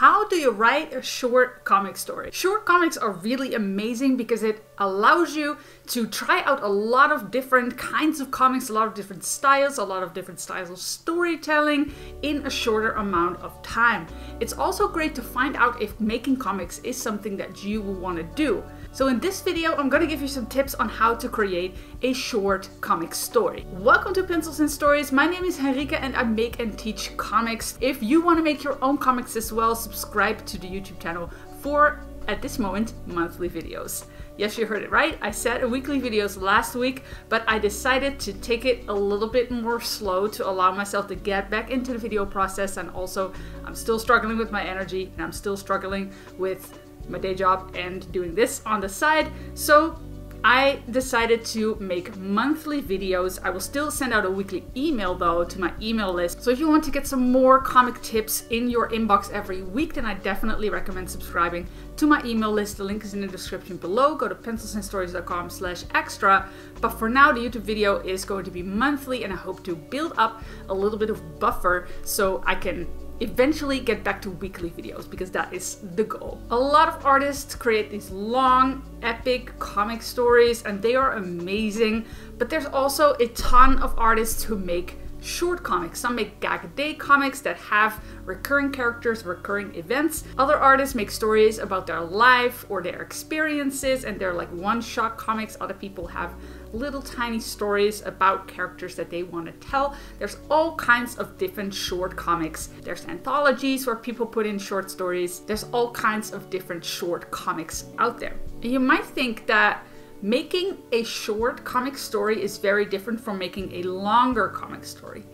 How do you write a short comic story? Short comics are really amazing because it allows you to try out a lot of different kinds of comics, a lot of different styles, a lot of different styles of storytelling in a shorter amount of time. It's also great to find out if making comics is something that you will want to do. So in this video, I'm gonna give you some tips on how to create a short comic story. Welcome to Pencils and Stories. My name is Henrike and I make and teach comics. If you wanna make your own comics as well, subscribe to the YouTube channel for, at this moment, monthly videos. Yes, you heard it right. I said a weekly videos last week, but I decided to take it a little bit more slow to allow myself to get back into the video process. And also, I'm still struggling with my energy and I'm still struggling with my day job and doing this on the side. So I decided to make monthly videos. I will still send out a weekly email though to my email list. So if you want to get some more comic tips in your inbox every week, then I definitely recommend subscribing to my email list. The link is in the description below. Go to pencilsandstories.com slash extra. But for now, the YouTube video is going to be monthly and I hope to build up a little bit of buffer so I can eventually get back to weekly videos because that is the goal. A lot of artists create these long, epic comic stories and they are amazing, but there's also a ton of artists who make short comics. Some make gag a day comics that have recurring characters, recurring events. Other artists make stories about their life or their experiences and they're like one shot comics. Other people have little tiny stories about characters that they want to tell. There's all kinds of different short comics. There's anthologies where people put in short stories. There's all kinds of different short comics out there. You might think that making a short comic story is very different from making a longer comic story.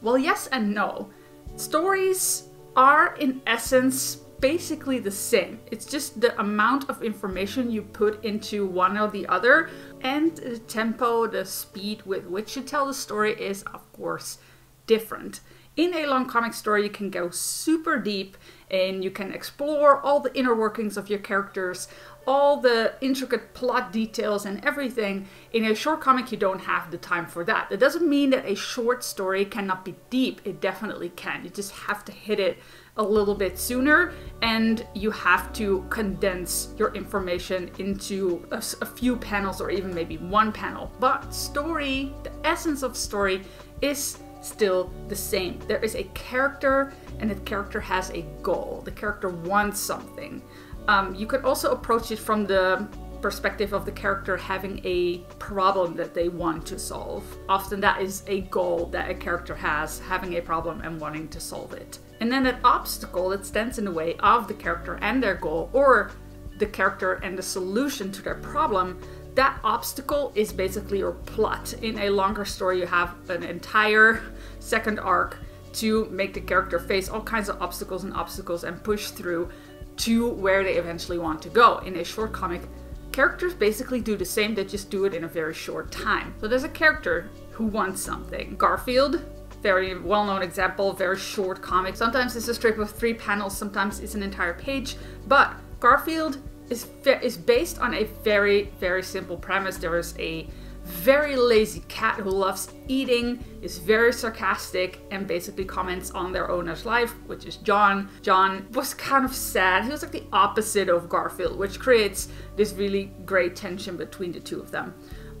Well, yes and no. Stories are, in essence, basically the same. It's just the amount of information you put into one or the other and the tempo, the speed with which you tell the story is, of course, different. In a long comic story, you can go super deep and you can explore all the inner workings of your characters, all the intricate plot details and everything. In a short comic, you don't have the time for that. It doesn't mean that a short story cannot be deep. It definitely can. You just have to hit it a little bit sooner and you have to condense your information into a, a, few panels or even maybe one panel. But story, the essence of story is still the same. There is a character and the character has a goal. The character wants something. Um, you could also approach it from the perspective of the character having a problem that they want to solve. Often that is a goal that a character has, having a problem and wanting to solve it. And then that obstacle that stands in the way of the character and their goal, or the character and the solution to their problem, that obstacle is basically your plot. In a longer story, you have an entire second arc to make the character face all kinds of obstacles and obstacles and push through to where they eventually want to go. In a short comic, characters basically do the same, they just do it in a very short time. So there's a character who wants something. Garfield, very well-known example, very short comic. Sometimes it's a strip of three panels, sometimes it's an entire page, but Garfield is, is based on a very, very simple premise. There is a very lazy cat who loves eating, is very sarcastic, and basically comments on their owner's life, which is Jon. Jon was kind of sad. He was like the opposite of Garfield, which creates this really great tension between the two of them.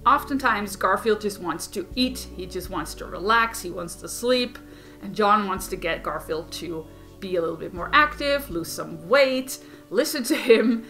Oftentimes, Garfield just wants to eat, he just wants to relax, he wants to sleep, and Jon wants to get Garfield to be a little bit more active, lose some weight, listen to him,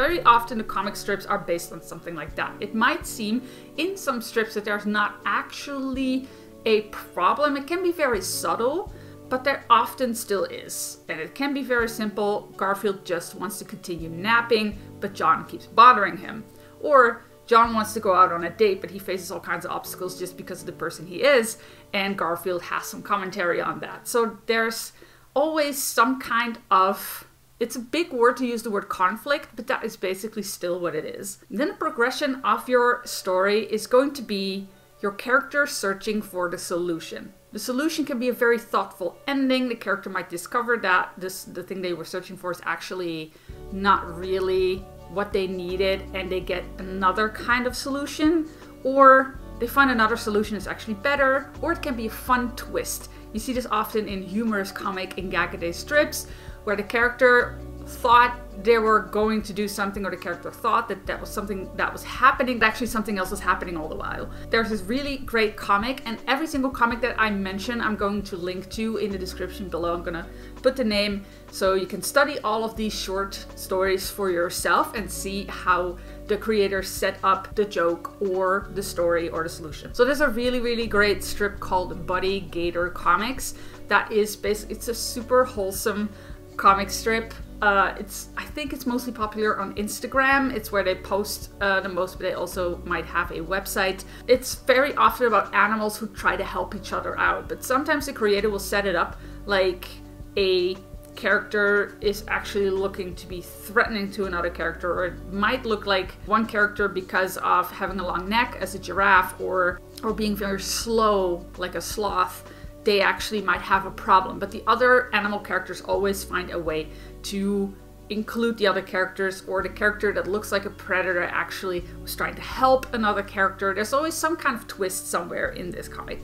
very often the comic strips are based on something like that. It might seem in some strips that there's not actually a problem. It can be very subtle, but there often still is. And it can be very simple. Garfield just wants to continue napping, but Jon keeps bothering him. Or Jon wants to go out on a date, but he faces all kinds of obstacles just because of the person he is, and Garfield has some commentary on that. So there's always some kind of it's a big word to use the word conflict, but that is basically still what it is. Then the progression of your story is going to be your character searching for the solution. The solution can be a very thoughtful ending. The character might discover that this the thing they were searching for is actually not really what they needed and they get another kind of solution or they find another solution that's actually better or it can be a fun twist. You see this often in humorous comic and gag-a-day strips where the character thought they were going to do something or the character thought that that was something that was happening actually something else was happening all the while there's this really great comic and every single comic that i mention i'm going to link to in the description below i'm gonna put the name so you can study all of these short stories for yourself and see how the creator set up the joke or the story or the solution. So there's a really, really great strip called Buddy Gator Comics that is basically, it's a super wholesome comic strip. Uh, it's I think it's mostly popular on Instagram. It's where they post uh, the most, but they also might have a website. It's very often about animals who try to help each other out, but sometimes the creator will set it up like a character is actually looking to be threatening to another character, or it might look like one character because of having a long neck as a giraffe, or or being very slow like a sloth. They actually might have a problem, but the other animal characters always find a way to include the other characters or the character that looks like a predator actually was trying to help another character. There's always some kind of twist somewhere in this comic.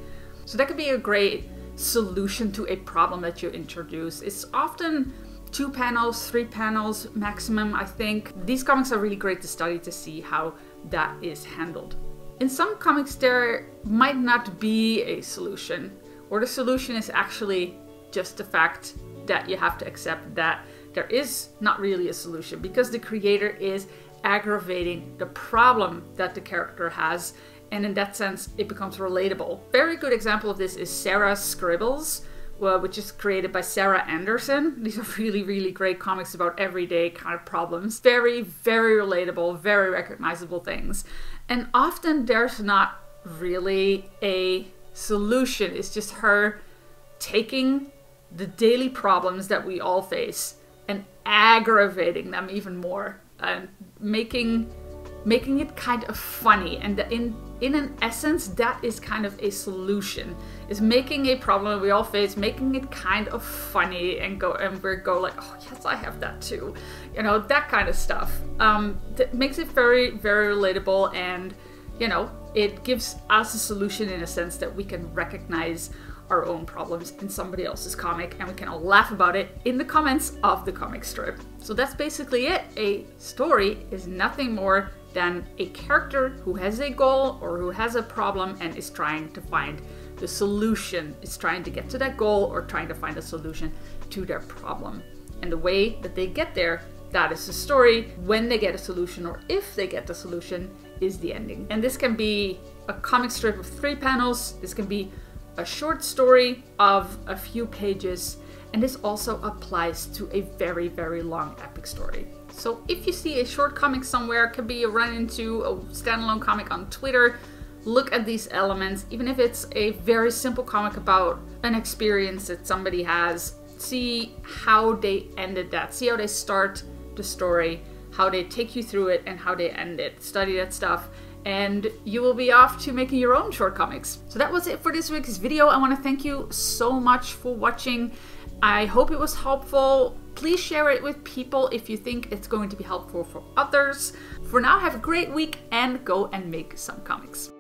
So that could be a great solution to a problem that you introduce. It's often two panels, three panels maximum, I think. These comics are really great to study to see how that is handled. In some comics, there might not be a solution, or the solution is actually just the fact that you have to accept that there is not really a solution because the creator is aggravating the problem that the character has and in that sense it becomes relatable. Very good example of this is Sarah's Scribbles, well, which is created by Sarah Andersen. These are really, really great comics about everyday kind of problems. Very, very relatable, very recognizable things. And often there's not really a solution, is just her taking the daily problems that we all face and aggravating them even more and making making it kind of funny. And in in an essence that is kind of a solution is making a problem we all face making it kind of funny and go and we go like oh yes i have that too. You know that kind of stuff. Um that makes it very very relatable and you know it gives us a solution in a sense that we can recognize our own problems in somebody else's comic and we can all laugh about it in the comments of the comic strip. So that's basically it. A story is nothing more than a character who has a goal or who has a problem and is trying to find the solution, is trying to get to that goal or trying to find a solution to their problem. And the way that they get there, that is the story. When they get a solution or if they get the solution, is the ending. And this can be a comic strip of three panels, this can be a short story of a few pages, and this also applies to a very, very long epic story. So if you see a short comic somewhere, could be a run into a standalone comic on Twitter, look at these elements, even if it's a very simple comic about an experience that somebody has, see how they ended that, see how they start the story, how they take you through it, and how they end it. Study that stuff and you will be off to making your own short comics. So that was it for this week's video. I want to thank you so much for watching. I hope it was helpful. Please share it with people if you think it's going to be helpful for others. For now, have a great week and go and make some comics.